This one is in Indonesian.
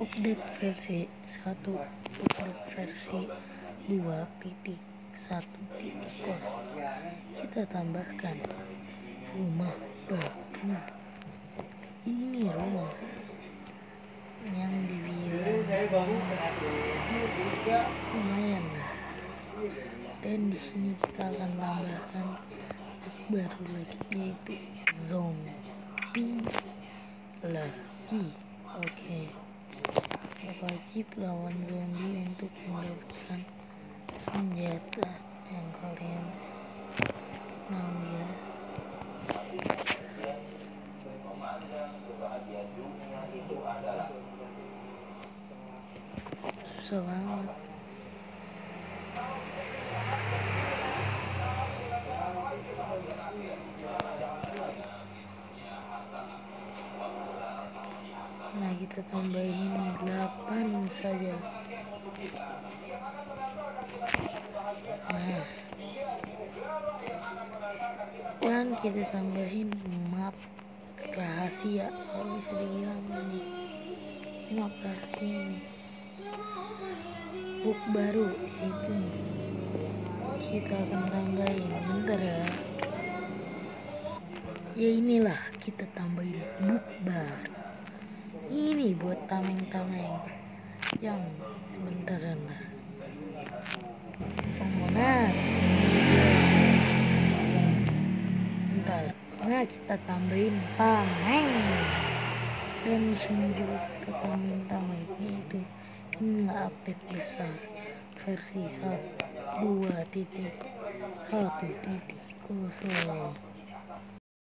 update versi 1 update versi 2 titik 1 titik kita tambahkan rumah baru. Ini rumah yang dibilang lumayan lah. Dan di sini kita akan tambahkan baru lagi yaitu zombie lagi. Oke. okay. Wajib lawan zombie untuk mendapatkan senjata yang kalian ambil. Susah banget nah kita tambahin 8 saja. Nah. Dan kita tambahin map rahasia kalau bisa dibilang ini. Map rahasia ini. Book baru itu kita akan tambahin. Bentar ya. Ya inilah kita tambahin buat tameng-tameng. Yang lah pemonas bentar. Nah kita tambahin tameng. Dan sini kita tambahin tameng. Itu inilah update besar. Versi 1 2 titik 1 titik kosong